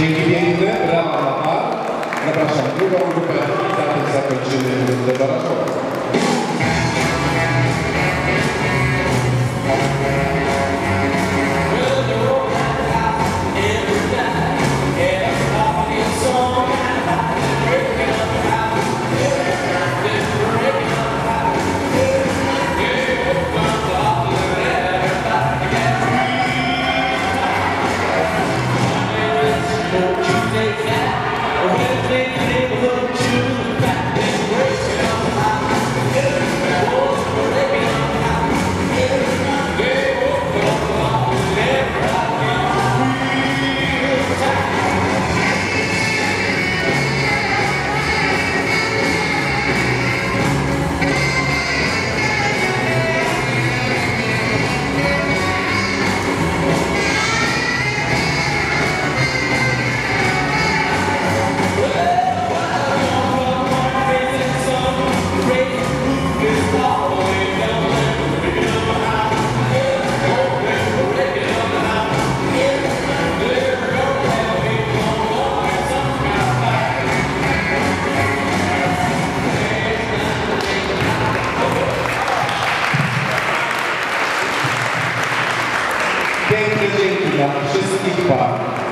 Dzięki piękne, brawa na par. Zapraszam drugą grupę. I zatem zakończymy rundę Wednesday. Piękne dzięki dla wszystkich par.